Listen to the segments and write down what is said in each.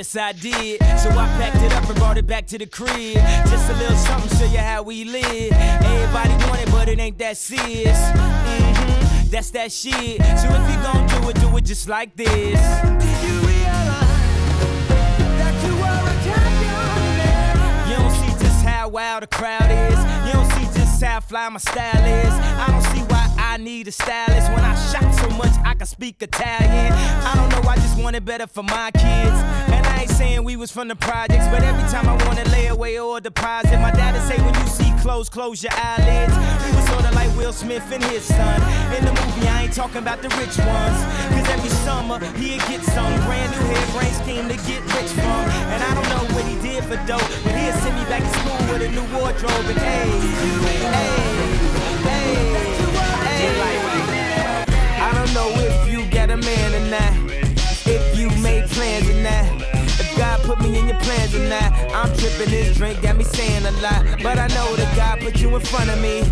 Yes, I did. So I packed it up and brought it back to the crib. Just a little something, show you how we live. Everybody want it, but it ain't that serious. Mm-hmm, that's that shit. So if you gon' do it, do it just like this. You realize that you are a champion. You don't see just how wild the crowd is. You don't see just how fly my style is. I don't see why I need a stylist when I shot so much I can speak Italian. I don't know, I just want it better for my kids. And I saying we was from the projects, but every time I wanna lay away or deposit, my dad'd say when you see clothes, close your eyelids. We was sorta like Will Smith and his son. In the movie, I ain't talking about the rich ones. Cause every summer, he'd get some brand new hair brain scheme to get rich from. And I don't know what he did for dope, but he'd send me back to school with a new wardrobe. And hey, hey, hey. Plans or not. I'm tripping this drink, got me saying a lot. But I know that God put you in front of me.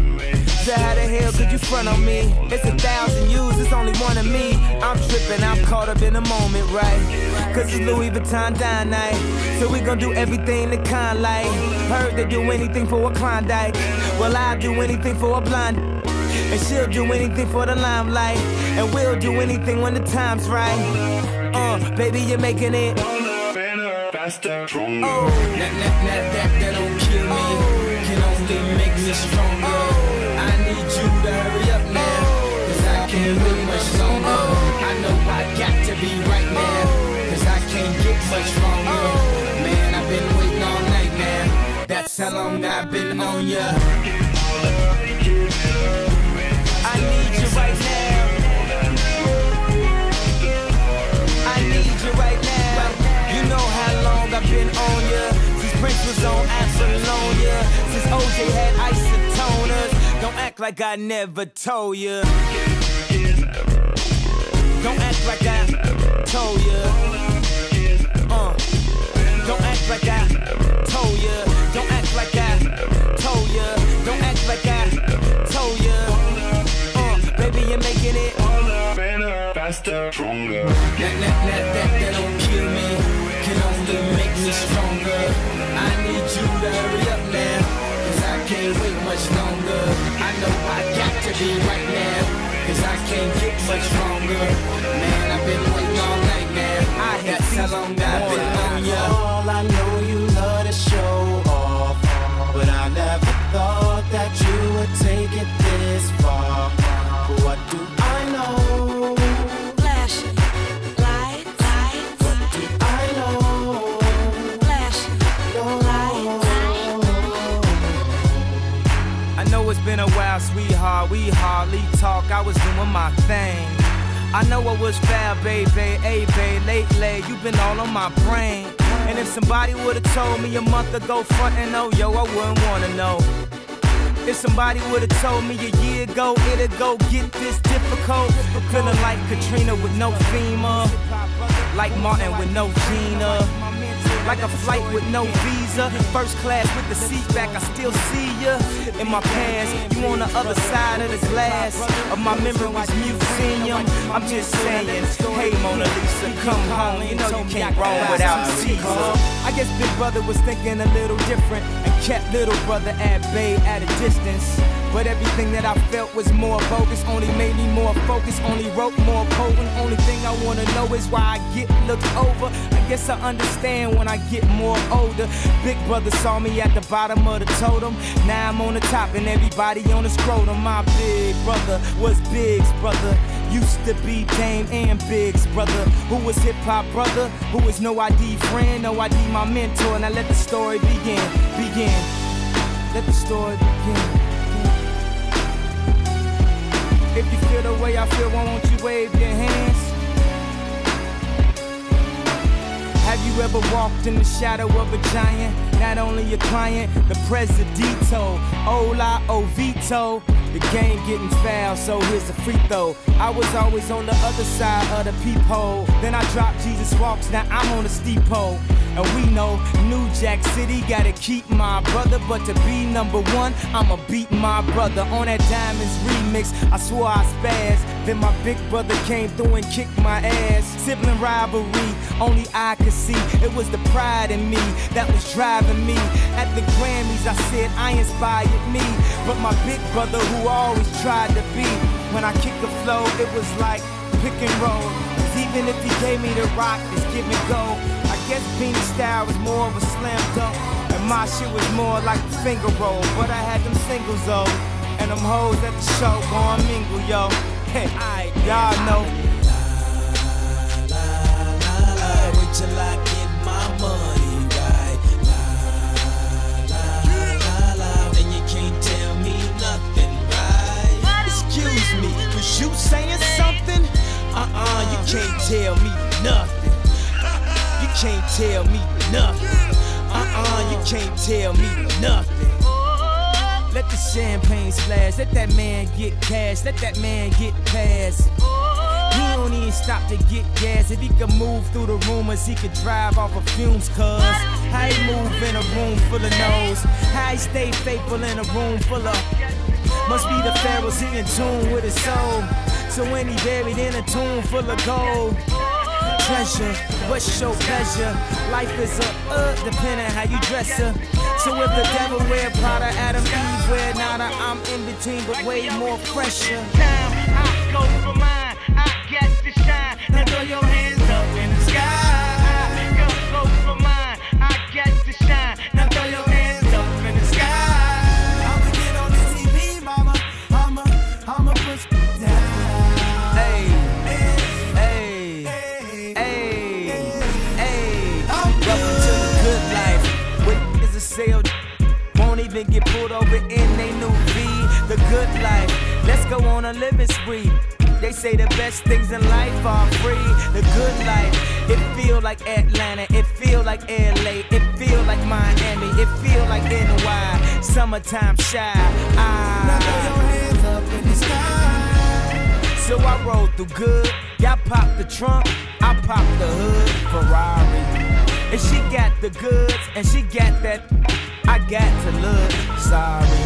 So how the hell could you front on me? It's a thousand yous, it's only one of me. I'm tripping, I'm caught up in the moment, right? Cause it's Louis Vuitton Don night. So we gon' do everything the kind like. Heard they do anything for a Klondike. Well, I'll do anything for a blonde. And she'll do anything for the limelight. And we'll do anything when the time's right. Uh, baby, you're making it. Stronger. Oh. oh, that, that, that, that, that don't kill me. Oh. Can only make me stronger. Oh. I need you to hurry up now. Cause I can't much longer. I know I got to be right now. Cause I can't get much longer. Man, I've been waiting all night now. That's how long I've been on ya. Was on Apollonia. Since OJ had isotoners. Don't act like I never told ya. Don't act like I told ya. Uh. Don't act like I told ya. Don't act like I told ya. Don't act like I told ya. Uh, baby, you're making it. Better, faster, stronger. That, that, that, that, that don't kill me. Can only make me stronger. I need you to hurry up now. Cause I can't wait much longer. I know I got to be right now. Cause I can't get much stronger. Man, I've been waiting all night now. I long I've been on ya. All I know doing my thing. I know I was foul, baby. Hey, babe, lately you've been all on my brain. And if somebody would've told me a month ago, front and oh, yo, I wouldn't wanna know. If somebody would've told me a year ago, it'd go get this difficult. Feeling like Katrina with no FEMA, like Martin with no Gina. Like a flight with no visa. First class with the seat back, I still see ya. In my past, you on the other side of the glass of my memories museum. I'm just saying, hey Mona Lisa, come home. You know you can't roam without Caesar. I guess Big Brother was thinking a little different kept Little Brother at bay at a distance. But everything that I felt was more bogus, only made me more focused, only wrote more potent. Only thing I wanna know is why I get looked over. I guess I understand when I get more older. Big brother saw me at the bottom of the totem. Now I'm on the top and everybody on the scrotum. My big brother was Big's brother. Used to be Dame and Big's brother. Who was hip hop brother? Who was no ID friend, no ID my mentor. And I let the story begin, begin. Let the story begin. If you feel the way I feel, why won't you wave your hands? Have you ever walked in the shadow of a giant? Not only your client, the presidito. Ola Hovito. The game getting foul, so here's the free throw. I was always on the other side of the peephole. Then I dropped Jesus Walks, now I'm on the steep. And we know New Jack City gotta keep my brother, but to be number one, I'ma beat my brother. On that Diamonds remix, I swore I spazzed. Then my big brother came through and kicked my ass. Sibling rivalry, only I could see. It was the pride in me that was driving me. At the Grammys, I said I inspired me. But my big brother, who always tried to be, when I kicked the flow, it was like pick and roll. 'Cause even if he gave me the rock, it's give and go. I guess Beanie style was more of a slam dunk. And my shit was more like a finger roll. But I had them singles though. And them hoes at the show going mingle, yo. Hey, y'all know. I get my money right. You saying something? Uh-uh, you can't tell me nothing. You can't tell me nothing. Uh-uh, you can't tell me nothing. Let the champagne splash. Let that man get cash. Let that man get past. He don't even stop to get gas. If he could move through the rumors, he could drive off of fumes, cuz. How he move in a room full of no's? How he stay faithful in a room full of. Must be the pharaohs, in tune with his soul. So when he buried in a tomb full of gold. Treasure, what's your pleasure? Life is a uh, depending how you dress her. So if the devil wear Prada, Adam, Eve wear Nada, I'm in between, but way more fresher. time. I go for mine. I got to shine. Now throw your pulled over in they new V. The good life. Let's go on a living spree. They say the best things in life are free. The good life. It feel like Atlanta. It feel like LA. It feel like Miami. It feel like NY. Summertime Chi. Now throw Ah. your hands up in the sky. So I rolled through good. Y'all pop the trunk, I pop the hood. Ferrari. And she got the goods, and she got that. I got to look sorry.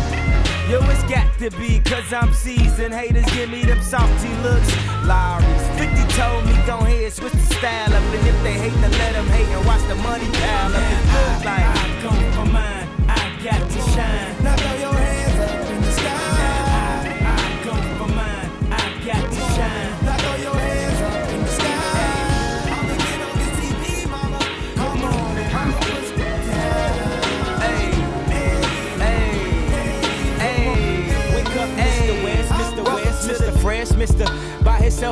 Yo, it's got to be, cause I'm seasoned. Haters give me them salty looks. Lawry's 50 told me, go ahead, switch the style up. And if they hate, then let them hate and watch the money pile up. It's good like I go for mine,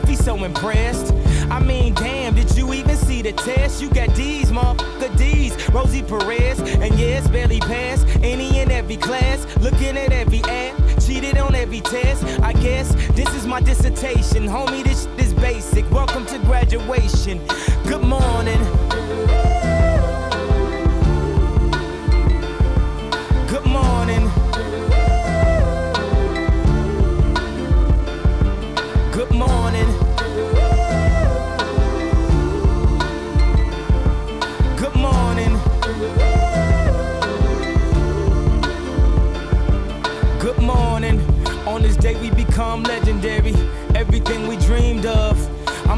himself, he's so impressed. I mean, damn, did you even see the test? You got D's, motherfucker D's. Rosie Perez, and yes, barely passed. Any and every class, looking at every ad. Cheated on every test. I guess this is my dissertation. Homie, this is basic. Welcome to graduation. Good morning.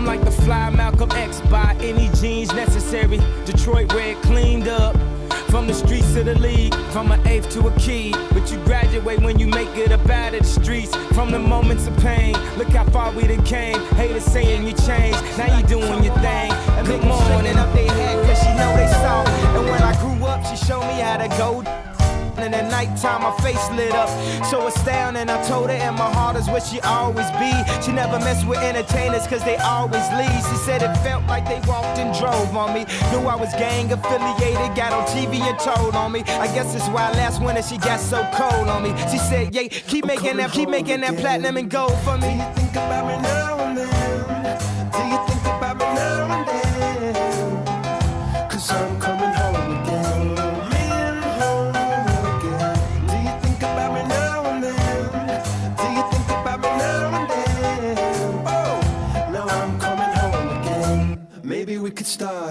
I'm like the fly Malcolm X by any jeans necessary. Detroit red cleaned up. From the streets to the league, from an eighth to a key. But you graduate when you make it up out of the streets. From the moments of pain, look how far we done came. Haters saying you changed, now you doing your thing. Good morning, up they head, cause she know they saw. And when I grew up, she showed me how to go. And at nighttime, my face lit up. So astounding, I told her, and my heart is where she always be. She never mess with entertainers, cause they always leave. She said it felt like they walked and drove on me. Knew I was gang affiliated, got on TV and told on me. I guess that's why last winter she got so cold on me. She said, Yeah, keep making that, keep making that platinum and gold for me. Do you think about me now and then?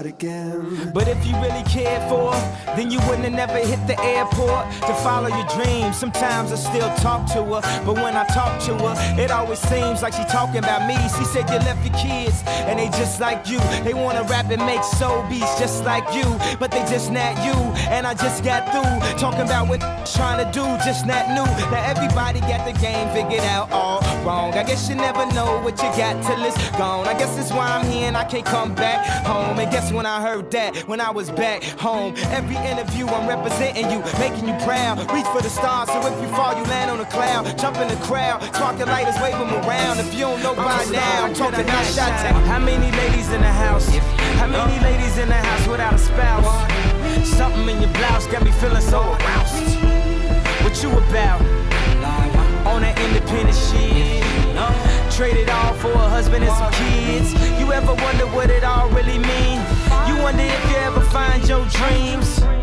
Start again. But if you really cared for her, then you wouldn't have never hit the airport to follow your dreams. Sometimes I still talk to her, but when I talk to her, it always seems like she talking about me. She said you left your kids, and they just like you. They wanna rap and make soul beats just like you, but they just not you. And I just got through talking about what trying to do, just not new. Now everybody got the game figured out all wrong. I guess you never know what you got till it's gone. I guess that's why I'm here and I can't come back home. And guess when I heard that, when I was back home, every interview I'm representing you, making you proud. Reach for the stars, so if you fall, you land on a cloud. Jump in the crowd, your lighters, wave them around. If you don't know by now, I'm talking hot shot How many ladies in the house? How many ladies in the house without a spouse? Something in your blouse got me feeling so aroused. What you about? On that independent shit. Trade it all for a husband and some kids. You ever wonder what it all really mean? Wonder if you ever find your dreams?